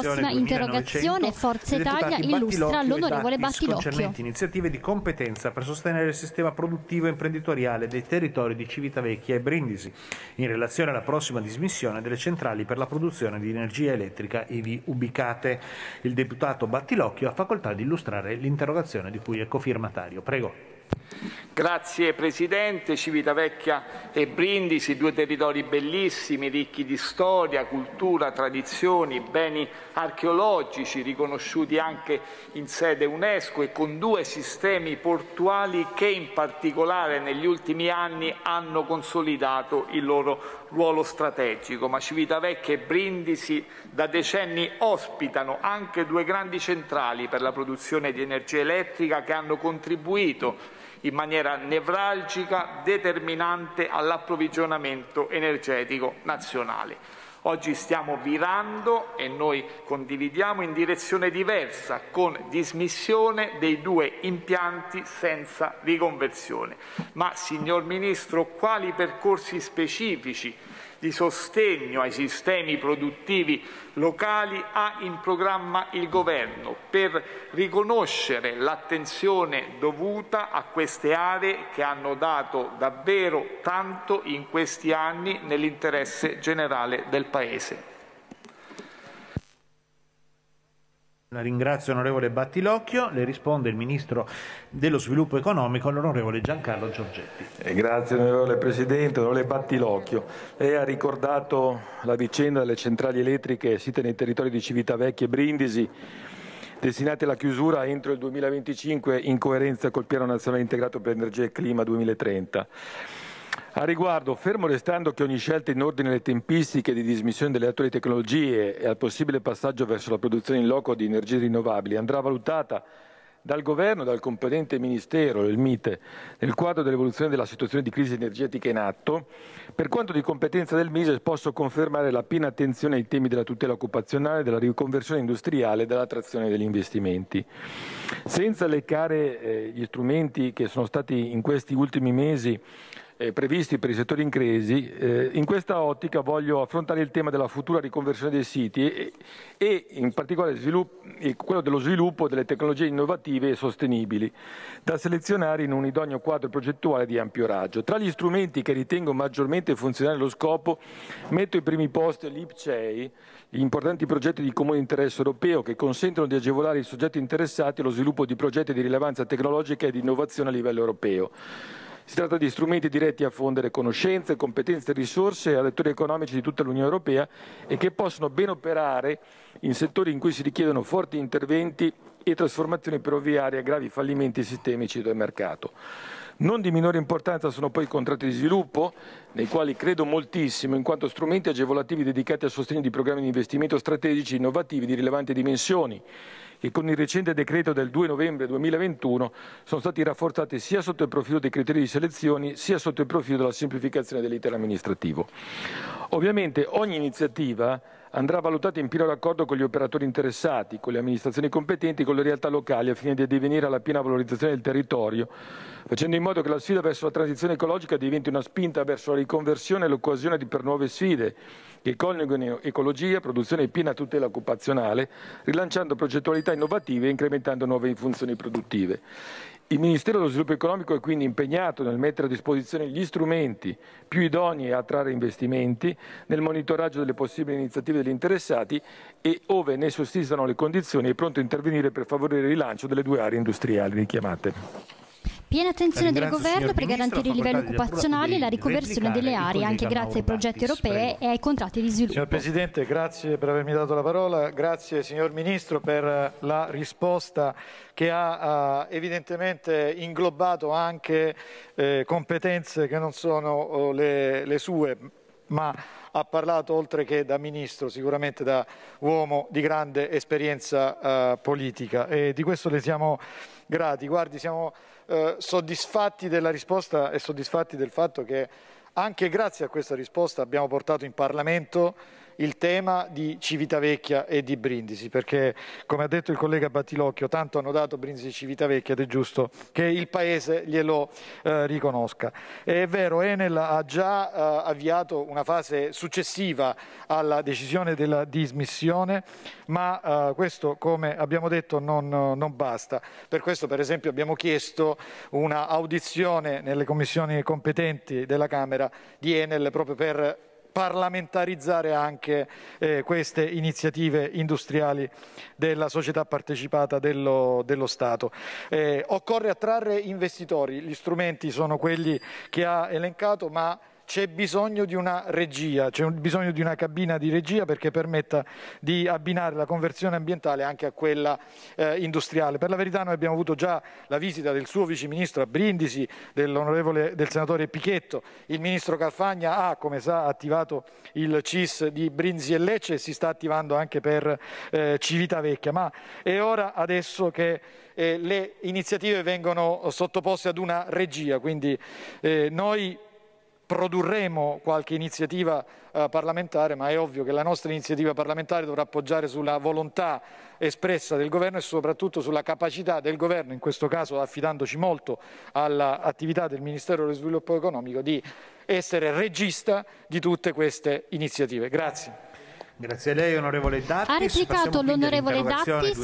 prossima interrogazione Forza Italia illustra l'onorevole Battilocchio. concernenti iniziative di competenza per sostenere il sistema produttivo e imprenditoriale dei territori di Civitavecchia e Brindisi in relazione alla prossima dismissione delle centrali per la produzione di energia elettrica ivi ubicate. Il deputato Battilocchio ha facoltà di illustrare l'interrogazione di cui è cofirmatario. Prego. Grazie Presidente, Civitavecchia e Brindisi, due territori bellissimi, ricchi di storia, cultura, tradizioni, beni archeologici riconosciuti anche in sede UNESCO e con due sistemi portuali che in particolare negli ultimi anni hanno consolidato il loro ruolo strategico. Ma Civitavecchia e Brindisi da decenni ospitano anche due grandi centrali per la produzione di energia elettrica che hanno contribuito in maniera nevralgica, determinante all'approvvigionamento energetico nazionale. Oggi stiamo virando e noi condividiamo in direzione diversa con dismissione dei due impianti senza riconversione. Ma, signor Ministro, quali percorsi specifici di sostegno ai sistemi produttivi locali ha in programma il Governo per riconoscere l'attenzione dovuta a queste aree che hanno dato davvero tanto in questi anni nell'interesse generale del Paese. La ringrazio onorevole Battilocchio, le risponde il Ministro dello Sviluppo Economico, l'onorevole Giancarlo Giorgetti. Eh, grazie onorevole Presidente, onorevole Battilocchio. Lei ha ricordato la vicenda delle centrali elettriche site nei territori di Civitavecchia e Brindisi destinate alla chiusura entro il 2025 in coerenza col Piano Nazionale Integrato per Energia e Clima 2030. A riguardo, fermo restando che ogni scelta in ordine alle tempistiche di dismissione delle attuali tecnologie e al possibile passaggio verso la produzione in loco di energie rinnovabili andrà valutata dal Governo e dal competente Ministero, il MITE, nel quadro dell'evoluzione della situazione di crisi energetica in atto, per quanto di competenza del MISE posso confermare la piena attenzione ai temi della tutela occupazionale, della riconversione industriale e dell'attrazione degli investimenti. Senza leccare eh, gli strumenti che sono stati in questi ultimi mesi eh, previsti per i settori in crisi, eh, in questa ottica voglio affrontare il tema della futura riconversione dei siti e, e in particolare quello dello sviluppo delle tecnologie innovative e sostenibili, da selezionare in un idoneo quadro progettuale di ampio raggio. Tra gli strumenti che ritengo maggiormente funzionali allo scopo, metto ai primi posti l'IPCEI, gli importanti progetti di comune interesse europeo che consentono di agevolare i soggetti interessati allo sviluppo di progetti di rilevanza tecnologica e di innovazione a livello europeo. Si tratta di strumenti diretti a fondere conoscenze, competenze e risorse ad attori economici di tutta l'Unione Europea e che possono ben operare in settori in cui si richiedono forti interventi e trasformazioni per ovviare a gravi fallimenti sistemici del mercato. Non di minore importanza sono poi i contratti di sviluppo, nei quali credo moltissimo, in quanto strumenti agevolativi dedicati al sostegno di programmi di investimento strategici innovativi di rilevanti dimensioni che con il recente decreto del 2 novembre 2021 sono stati rafforzati sia sotto il profilo dei criteri di selezione sia sotto il profilo della semplificazione dell'iter amministrativo. Ovviamente ogni iniziativa andrà valutata in pieno raccordo con gli operatori interessati, con le amministrazioni competenti e con le realtà locali al fine di addivenire alla piena valorizzazione del territorio, facendo in modo che la sfida verso la transizione ecologica diventi una spinta verso la riconversione e l'occasione per nuove sfide che coniugano ecologia, produzione e piena tutela occupazionale, rilanciando progettualità innovative e incrementando nuove funzioni produttive. Il Ministero dello Sviluppo Economico è quindi impegnato nel mettere a disposizione gli strumenti più idonei a attrarre investimenti, nel monitoraggio delle possibili iniziative degli interessati e, ove ne sussistano le condizioni, è pronto a intervenire per favorire il rilancio delle due aree industriali richiamate. Piena attenzione del governo per garantire i livelli occupazionali e la riconversione delle aree, anche grazie ai progetti europei e ai contratti di sviluppo. Signor Presidente, grazie per avermi dato la parola, grazie signor Ministro per la risposta che ha evidentemente inglobato anche eh, competenze che non sono oh, le, le sue, ma ha parlato oltre che da Ministro, sicuramente da uomo di grande esperienza uh, politica e di questo le siamo grati. Guardi, siamo eh, soddisfatti della risposta e soddisfatti del fatto che anche grazie a questa risposta abbiamo portato in Parlamento il tema di Civitavecchia e di Brindisi, perché come ha detto il collega Battilocchio, tanto hanno dato Brindisi e Civitavecchia ed è giusto che il Paese glielo eh, riconosca. È vero, Enel ha già eh, avviato una fase successiva alla decisione della dismissione, ma eh, questo, come abbiamo detto, non, non basta. Per questo, per esempio, abbiamo chiesto una audizione nelle commissioni competenti della Camera di Enel proprio per parlamentarizzare anche eh, queste iniziative industriali della società partecipata dello, dello Stato. Eh, occorre attrarre investitori, gli strumenti sono quelli che ha elencato, ma c'è bisogno di una regia, c'è bisogno di una cabina di regia perché permetta di abbinare la conversione ambientale anche a quella eh, industriale. Per la verità noi abbiamo avuto già la visita del suo viceministro a Brindisi, dell'onorevole del senatore Pichetto, il ministro Calfagna ha, come sa, attivato il CIS di Brindisi e Lecce e si sta attivando anche per eh, Civitavecchia, ma è ora adesso che eh, le iniziative vengono sottoposte ad una regia, quindi eh, noi produrremo qualche iniziativa eh, parlamentare, ma è ovvio che la nostra iniziativa parlamentare dovrà appoggiare sulla volontà espressa del governo e soprattutto sulla capacità del governo, in questo caso affidandoci molto all'attività del Ministero dello Sviluppo Economico, di essere regista di tutte queste iniziative. Grazie. Grazie a lei, onorevole Dattis. Ha replicato l'onorevole Dattis.